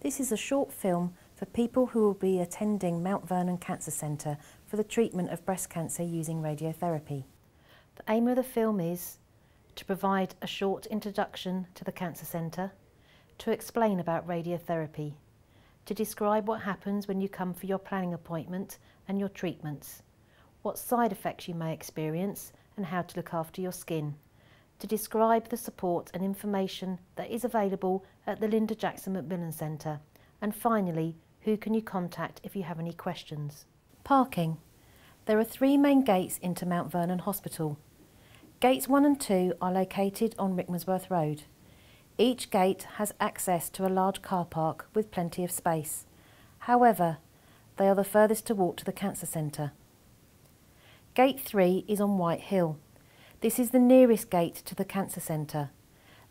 This is a short film for people who will be attending Mount Vernon Cancer Centre for the treatment of breast cancer using radiotherapy. The aim of the film is to provide a short introduction to the Cancer Centre, to explain about radiotherapy, to describe what happens when you come for your planning appointment and your treatments, what side effects you may experience and how to look after your skin, to describe the support and information that is available at the Linda Jackson Macmillan Centre, and finally, who can you contact if you have any questions. Parking. There are three main gates into Mount Vernon Hospital. Gates 1 and 2 are located on Rickmansworth Road. Each gate has access to a large car park with plenty of space. However, they are the furthest to walk to the cancer centre. Gate 3 is on White Hill. This is the nearest gate to the cancer centre.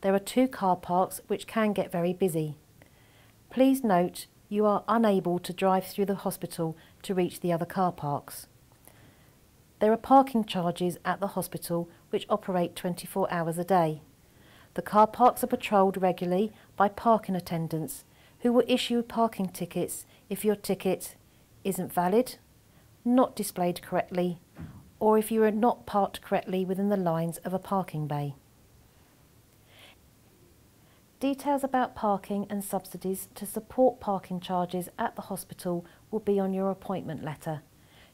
There are two car parks which can get very busy. Please note you are unable to drive through the hospital to reach the other car parks. There are parking charges at the hospital which operate 24 hours a day. The car parks are patrolled regularly by parking attendants who will issue parking tickets if your ticket isn't valid, not displayed correctly, or if you are not parked correctly within the lines of a parking bay. Details about parking and subsidies to support parking charges at the hospital will be on your appointment letter.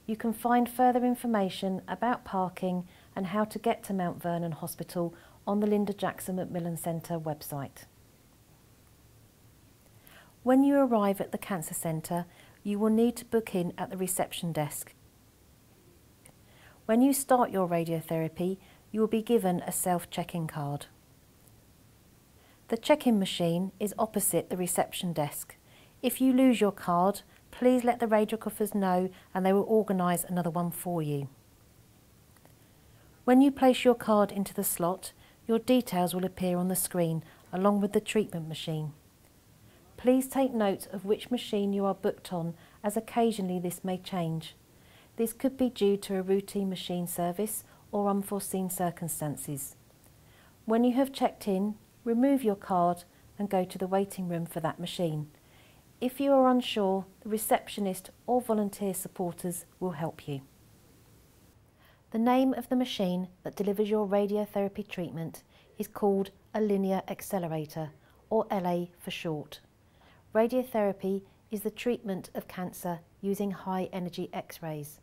You can find further information about parking and how to get to Mount Vernon Hospital on the Linda Jackson Macmillan Centre website. When you arrive at the Cancer Centre, you will need to book in at the reception desk. When you start your radiotherapy, you will be given a self-check-in card. The check-in machine is opposite the reception desk. If you lose your card, please let the radiographers know and they will organise another one for you. When you place your card into the slot, your details will appear on the screen along with the treatment machine. Please take note of which machine you are booked on as occasionally this may change. This could be due to a routine machine service or unforeseen circumstances. When you have checked in, remove your card and go to the waiting room for that machine. If you are unsure, the receptionist or volunteer supporters will help you. The name of the machine that delivers your radiotherapy treatment is called a linear accelerator, or LA for short. Radiotherapy is the treatment of cancer using high energy X-rays.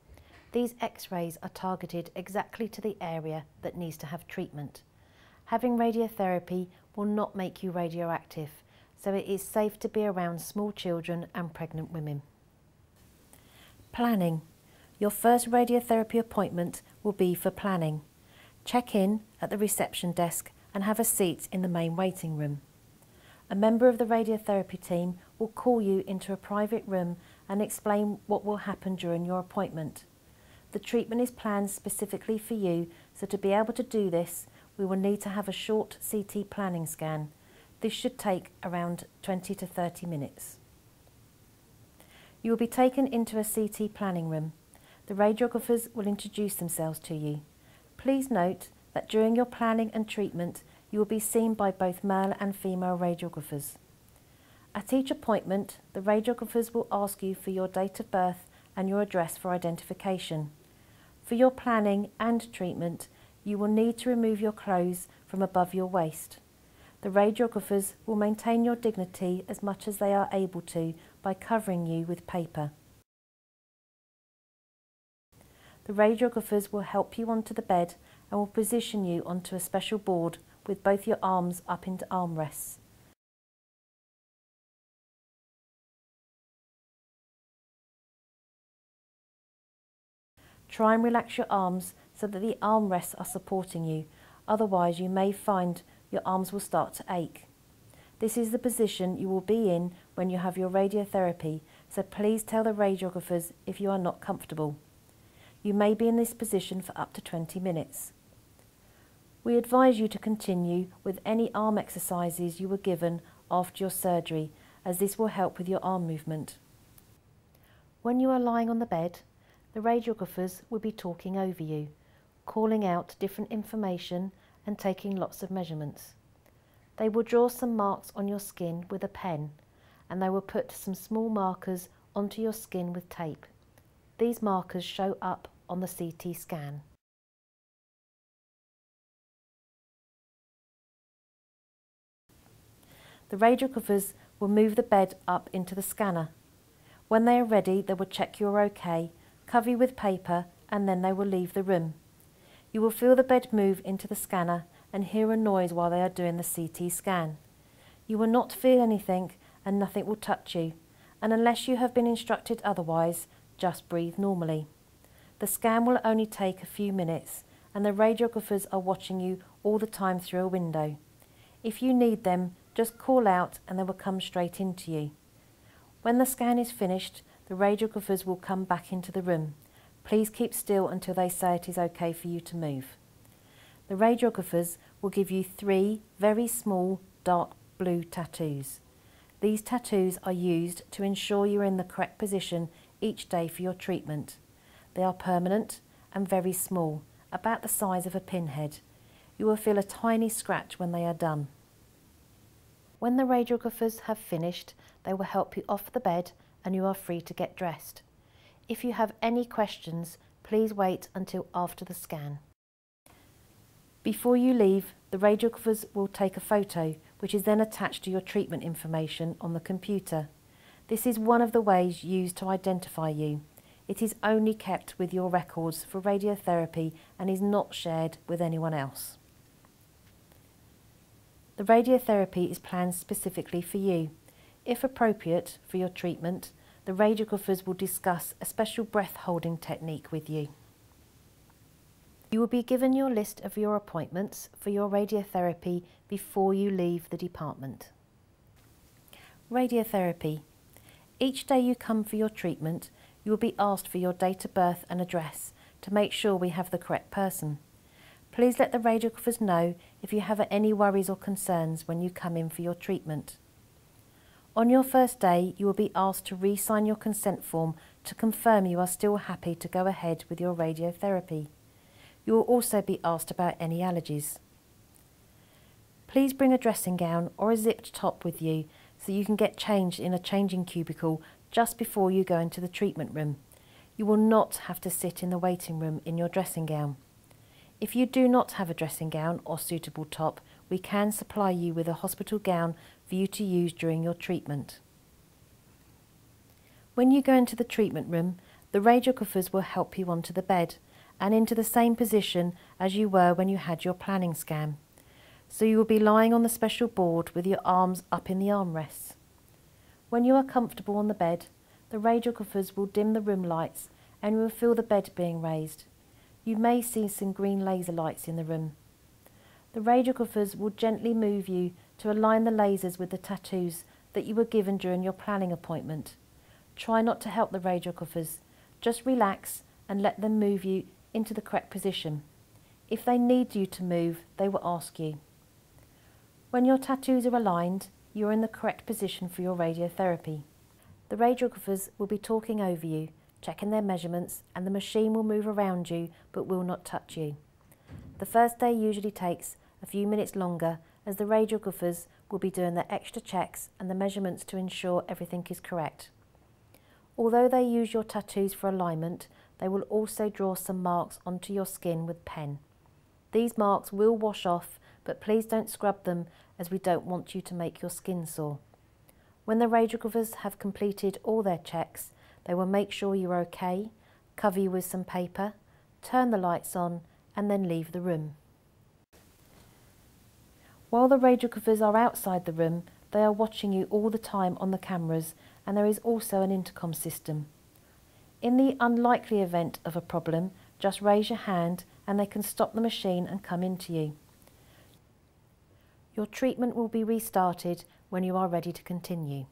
These X-rays are targeted exactly to the area that needs to have treatment. Having radiotherapy will not make you radioactive, so it is safe to be around small children and pregnant women. Planning. Your first radiotherapy appointment will be for planning. Check in at the reception desk and have a seat in the main waiting room. A member of the radiotherapy team will call you into a private room and explain what will happen during your appointment. The treatment is planned specifically for you, so to be able to do this, we will need to have a short CT planning scan. This should take around 20 to 30 minutes. You will be taken into a CT planning room. The radiographers will introduce themselves to you. Please note that during your planning and treatment, you will be seen by both male and female radiographers. At each appointment, the radiographers will ask you for your date of birth and your address for identification. For your planning and treatment, you will need to remove your clothes from above your waist. The radiographers will maintain your dignity as much as they are able to by covering you with paper. The radiographers will help you onto the bed and will position you onto a special board with both your arms up into armrests. Try and relax your arms so that the armrests are supporting you, otherwise you may find your arms will start to ache. This is the position you will be in when you have your radiotherapy, so please tell the radiographers if you are not comfortable. You may be in this position for up to 20 minutes. We advise you to continue with any arm exercises you were given after your surgery as this will help with your arm movement. When you are lying on the bed, the radiographers will be talking over you, calling out different information and taking lots of measurements. They will draw some marks on your skin with a pen and they will put some small markers onto your skin with tape. These markers show up on the CT scan. The radiographers will move the bed up into the scanner. When they are ready, they will check you're okay, cover you with paper, and then they will leave the room. You will feel the bed move into the scanner and hear a noise while they are doing the CT scan. You will not feel anything and nothing will touch you, and unless you have been instructed otherwise, just breathe normally. The scan will only take a few minutes and the radiographers are watching you all the time through a window. If you need them, just call out and they will come straight into you. When the scan is finished, the radiographers will come back into the room. Please keep still until they say it is okay for you to move. The radiographers will give you three very small dark blue tattoos. These tattoos are used to ensure you're in the correct position each day for your treatment. They are permanent and very small, about the size of a pinhead. You will feel a tiny scratch when they are done. When the radiographers have finished, they will help you off the bed and you are free to get dressed. If you have any questions, please wait until after the scan. Before you leave, the radiographers will take a photo, which is then attached to your treatment information on the computer. This is one of the ways used to identify you. It is only kept with your records for radiotherapy and is not shared with anyone else. The radiotherapy is planned specifically for you. If appropriate for your treatment, the radiographers will discuss a special breath holding technique with you. You will be given your list of your appointments for your radiotherapy before you leave the department. Radiotherapy. Each day you come for your treatment, you will be asked for your date of birth and address to make sure we have the correct person. Please let the radiographers know if you have any worries or concerns when you come in for your treatment. On your first day, you will be asked to re-sign your consent form to confirm you are still happy to go ahead with your radiotherapy. You will also be asked about any allergies. Please bring a dressing gown or a zipped top with you so you can get changed in a changing cubicle just before you go into the treatment room. You will not have to sit in the waiting room in your dressing gown. If you do not have a dressing gown or suitable top, we can supply you with a hospital gown for you to use during your treatment. When you go into the treatment room, the radiographers will help you onto the bed and into the same position as you were when you had your planning scan. So you will be lying on the special board with your arms up in the armrests. When you are comfortable on the bed, the radiographers will dim the room lights and you will feel the bed being raised. You may see some green laser lights in the room. The radiographers will gently move you to align the lasers with the tattoos that you were given during your planning appointment. Try not to help the radiographers. Just relax and let them move you into the correct position. If they need you to move, they will ask you. When your tattoos are aligned, you are in the correct position for your radiotherapy. The radiographers will be talking over you, checking their measurements, and the machine will move around you but will not touch you. The first day usually takes a few minutes longer as the radiographers will be doing the extra checks and the measurements to ensure everything is correct. Although they use your tattoos for alignment, they will also draw some marks onto your skin with pen. These marks will wash off, but please don't scrub them as we don't want you to make your skin sore. When the radiographers have completed all their checks, they will make sure you're okay, cover you with some paper, turn the lights on and then leave the room. While the radiographers are outside the room, they are watching you all the time on the cameras and there is also an intercom system. In the unlikely event of a problem, just raise your hand and they can stop the machine and come into you. Your treatment will be restarted when you are ready to continue.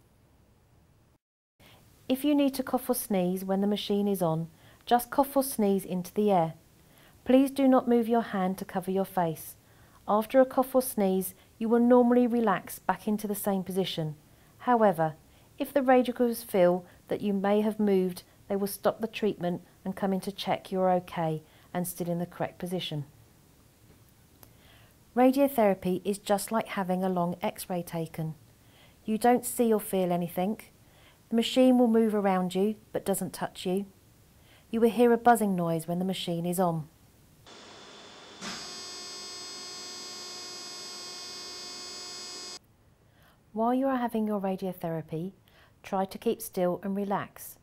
If you need to cough or sneeze when the machine is on, just cough or sneeze into the air. Please do not move your hand to cover your face. After a cough or sneeze, you will normally relax back into the same position. However, if the radiographers feel that you may have moved they will stop the treatment and come in to check you're okay and still in the correct position. Radiotherapy is just like having a long x-ray taken. You don't see or feel anything. The machine will move around you but doesn't touch you. You will hear a buzzing noise when the machine is on. While you are having your radiotherapy, try to keep still and relax.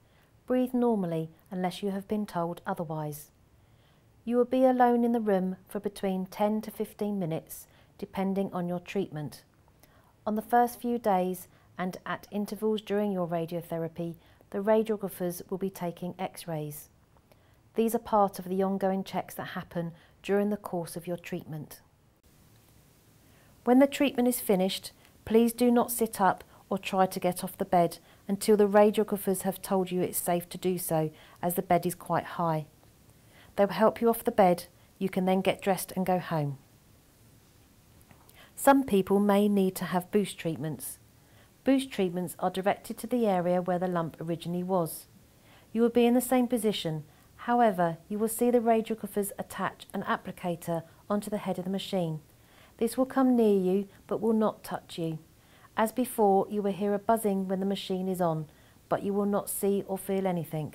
Breathe normally unless you have been told otherwise. You will be alone in the room for between 10 to 15 minutes, depending on your treatment. On the first few days and at intervals during your radiotherapy, the radiographers will be taking x-rays. These are part of the ongoing checks that happen during the course of your treatment. When the treatment is finished, Please do not sit up or try to get off the bed until the radiographers have told you it's safe to do so as the bed is quite high. They will help you off the bed, you can then get dressed and go home. Some people may need to have boost treatments. Boost treatments are directed to the area where the lump originally was. You will be in the same position, however you will see the radiographers attach an applicator onto the head of the machine. This will come near you but will not touch you. As before, you will hear a buzzing when the machine is on, but you will not see or feel anything.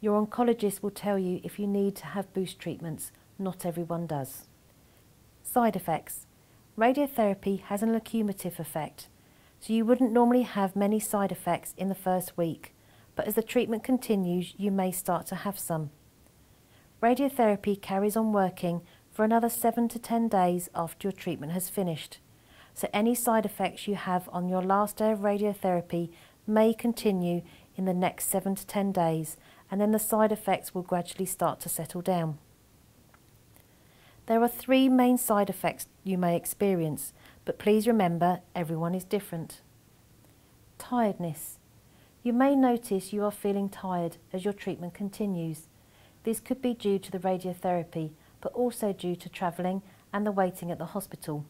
Your oncologist will tell you if you need to have boost treatments. Not everyone does. Side effects. Radiotherapy has an accumulative effect, so you wouldn't normally have many side effects in the first week, but as the treatment continues, you may start to have some. Radiotherapy carries on working for another 7 to 10 days after your treatment has finished. So any side effects you have on your last day of radiotherapy may continue in the next 7 to 10 days and then the side effects will gradually start to settle down. There are three main side effects you may experience, but please remember everyone is different. Tiredness. You may notice you are feeling tired as your treatment continues. This could be due to the radiotherapy but also due to travelling and the waiting at the hospital.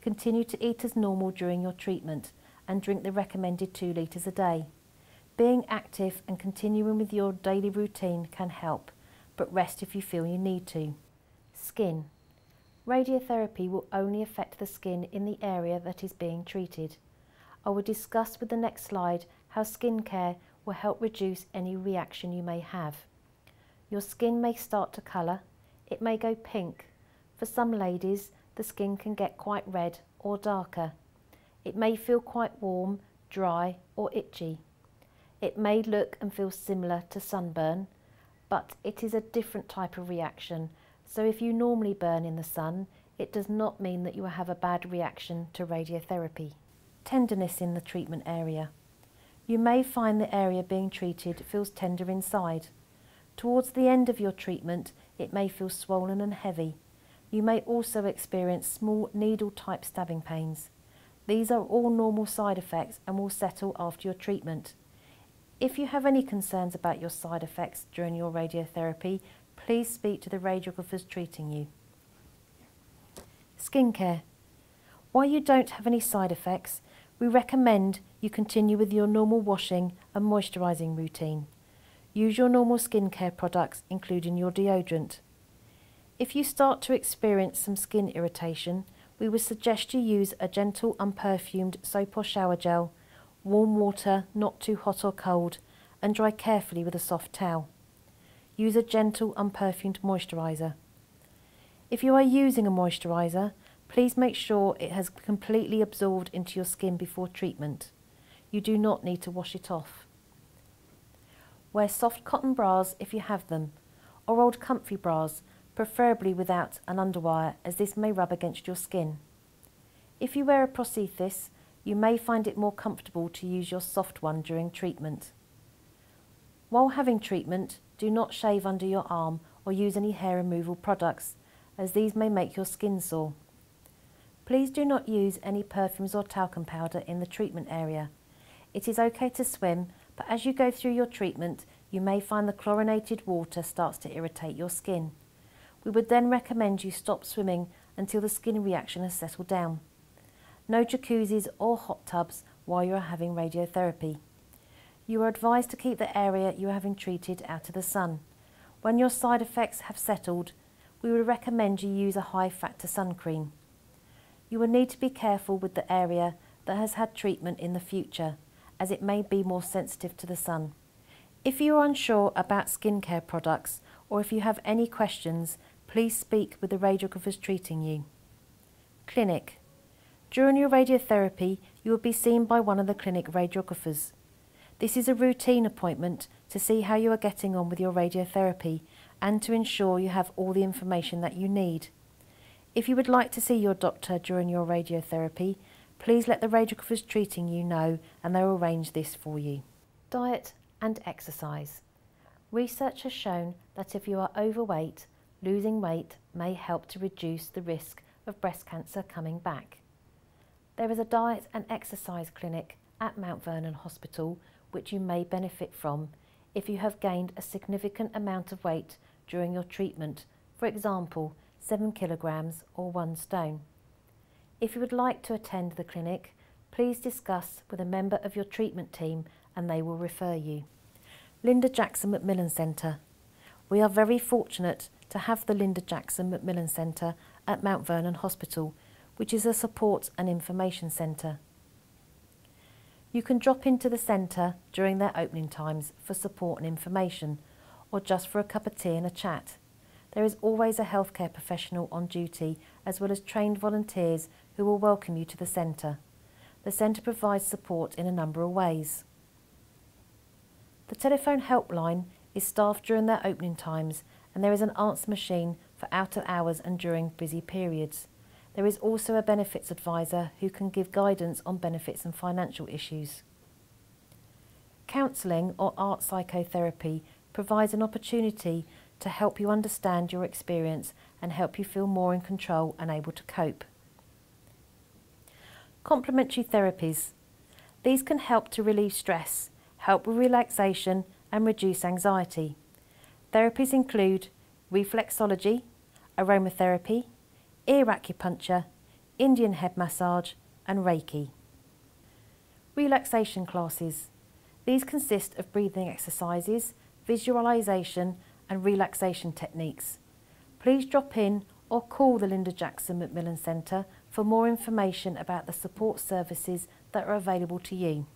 Continue to eat as normal during your treatment and drink the recommended 2 litres a day. Being active and continuing with your daily routine can help, but rest if you feel you need to. Skin. Radiotherapy will only affect the skin in the area that is being treated. I will discuss with the next slide how skin care will help reduce any reaction you may have. Your skin may start to colour it may go pink. For some ladies, the skin can get quite red or darker. It may feel quite warm, dry or itchy. It may look and feel similar to sunburn, but it is a different type of reaction. So if you normally burn in the sun, it does not mean that you will have a bad reaction to radiotherapy. Tenderness in the treatment area. You may find the area being treated feels tender inside. Towards the end of your treatment, it may feel swollen and heavy. You may also experience small needle-type stabbing pains. These are all normal side effects and will settle after your treatment. If you have any concerns about your side effects during your radiotherapy, please speak to the radiographers treating you. Skincare. While you don't have any side effects, we recommend you continue with your normal washing and moisturising routine. Use your normal skincare products, including your deodorant. If you start to experience some skin irritation, we would suggest you use a gentle unperfumed soap or shower gel, warm water, not too hot or cold, and dry carefully with a soft towel. Use a gentle unperfumed moisturiser. If you are using a moisturiser, please make sure it has completely absorbed into your skin before treatment. You do not need to wash it off. Wear soft cotton bras if you have them, or old comfy bras, preferably without an underwire as this may rub against your skin. If you wear a prosthesis, you may find it more comfortable to use your soft one during treatment. While having treatment, do not shave under your arm or use any hair removal products, as these may make your skin sore. Please do not use any perfumes or talcum powder in the treatment area. It is okay to swim but as you go through your treatment, you may find the chlorinated water starts to irritate your skin. We would then recommend you stop swimming until the skin reaction has settled down. No jacuzzis or hot tubs while you are having radiotherapy. You are advised to keep the area you are having treated out of the sun. When your side effects have settled, we would recommend you use a high factor sun cream. You will need to be careful with the area that has had treatment in the future, as it may be more sensitive to the sun. If you are unsure about skincare products or if you have any questions, please speak with the radiographers treating you. Clinic. During your radiotherapy, you will be seen by one of the clinic radiographers. This is a routine appointment to see how you are getting on with your radiotherapy and to ensure you have all the information that you need. If you would like to see your doctor during your radiotherapy, please let the radiographers treating you know and they will arrange this for you. Diet and exercise. Research has shown that if you are overweight, losing weight may help to reduce the risk of breast cancer coming back. There is a diet and exercise clinic at Mount Vernon Hospital which you may benefit from if you have gained a significant amount of weight during your treatment, for example, 7 kilograms or 1 stone. If you would like to attend the clinic, please discuss with a member of your treatment team and they will refer you. Linda Jackson Macmillan Centre. We are very fortunate to have the Linda Jackson Macmillan Centre at Mount Vernon Hospital, which is a support and information centre. You can drop into the centre during their opening times for support and information, or just for a cup of tea and a chat. There is always a healthcare professional on duty, as well as trained volunteers who will welcome you to the centre. The centre provides support in a number of ways. The telephone helpline is staffed during their opening times and there is an answer machine for out of hours and during busy periods. There is also a benefits advisor who can give guidance on benefits and financial issues. Counselling or art psychotherapy provides an opportunity to help you understand your experience and help you feel more in control and able to cope. Complementary therapies. These can help to relieve stress, help with relaxation and reduce anxiety. Therapies include reflexology, aromatherapy, ear acupuncture, Indian head massage and Reiki. Relaxation classes. These consist of breathing exercises, visualisation and relaxation techniques. Please drop in or call the Linda Jackson Macmillan Centre for more information about the support services that are available to you.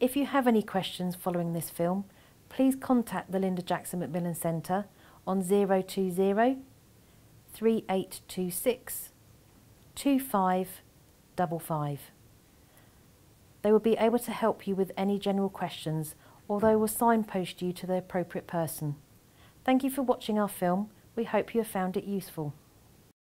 If you have any questions following this film, please contact the Linda Jackson Macmillan Centre on 020 3826 2555. They will be able to help you with any general questions or they will signpost you to the appropriate person. Thank you for watching our film. We hope you have found it useful.